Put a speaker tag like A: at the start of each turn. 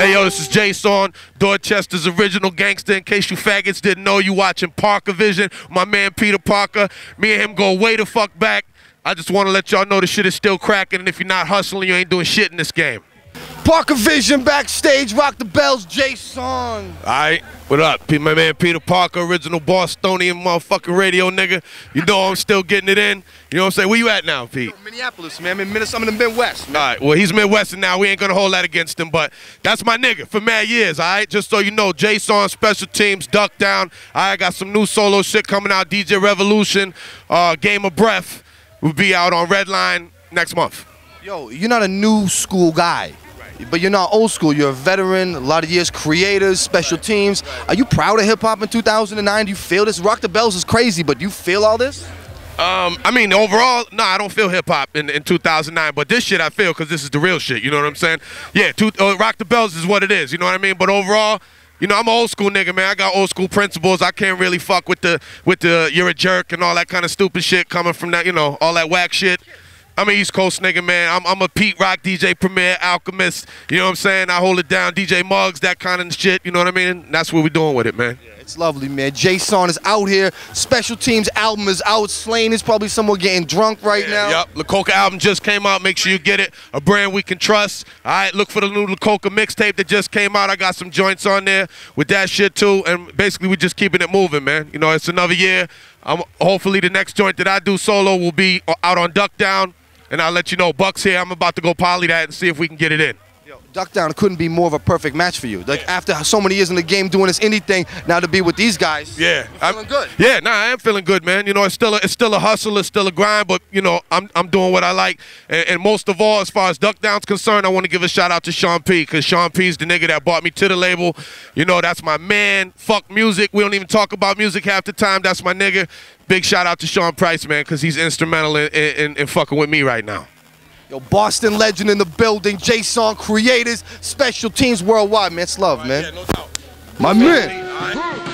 A: Hey yo, this is Jaysuan, Dorchester's original gangster. In case you faggots didn't know, you watching Parker Vision. My man Peter Parker. Me and him go way the fuck back. I just want to let y'all know the shit is still cracking, and if you're not hustling, you ain't doing shit in this game.
B: Parker Vision backstage, rock the bells, Jaysuan. All
A: right, what up? P- My man Peter Parker, original Bostonian motherfucking radio nigga. You know I'm still getting it in. You know what I'm saying? Where you at now, Pete?
B: Minneapolis, man. I'm in Minnesota, I'm in the Midwest.
A: All right, well, he's Midwestern now. We ain't gonna hold that against him, but that's my nigga for mad years, all right? Just so you know, Jaysuan, Special Teamz, duck down. I got some new solo shit coming out, DJ Revolution, uh, Game of Breath will be out on Redline next month.
B: Yo, you're not a new school guy. But you're not old school. You're a veteran, a lot of years, creators, Special Teamz. Are you proud of hip hop in 2009? Do you feel this? Rock the Bells is crazy, but do you feel all this?
A: Um, I mean, overall, no, I don't feel hip hop in, in 2009, but this shit I feel because this is the real shit. You know what I'm saying? Yeah, two, uh, Rock the Bells is what it is. You know what I mean? But overall, you know, I'm an old school nigga, man. I got old school principles. I can't really fuck with the with the you're a jerk and all that kind of stupid shit coming from that, you know, all that whack shit. I'm an East Coast nigga, man. I'm, I'm a Pete Rock, DJ Premier, Alchemist. You know what I'm saying? I hold it down. DJ Muggs, that kind of shit. You know what I mean? That's what we're doing with it, man.
B: It's lovely, man. Jaysuan is out here. Special Teamz album is out. Slaine is probably somewhere getting drunk right
A: Yeah,
B: now.
A: Yep. La Coka album just came out. Make sure you get it. A brand we can trust. All right. Look for the new La Coka mixtape that just came out. I got some joints on there with that shit too. And basically, we're just keeping it moving, man. You know, it's another year. I'm hopefully the next joint that I do solo will be out on Duck Down, and I'll let you know. Bucks here. I'm about to go poly that and see if we can get it in.
B: Duck Down couldn't be more of a perfect match for you. Like after so many years in the game doing this indie thing, now to be with these guys.
A: Yeah,
B: I'm feeling good.
A: Yeah, nah, I am feeling good, man. You know, it's still a, it's still a hustle, it's still a grind, but you know, I'm I'm doing what I like, and, and most of all, as far as Duck Down's concerned, I want to give a shout out to Sean P. Because Sean P's the nigga that brought me to the label. You know, that's my man. Fuck music. We don't even talk about music half the time. That's my nigga. Big shout out to Sean Price, man, because he's instrumental in, in, in fucking with me right now.
B: Yo, Boston legend in the building. Jaysuan creators, Special Teamz worldwide, man. It's love, man.
A: Yeah, no.
B: My man.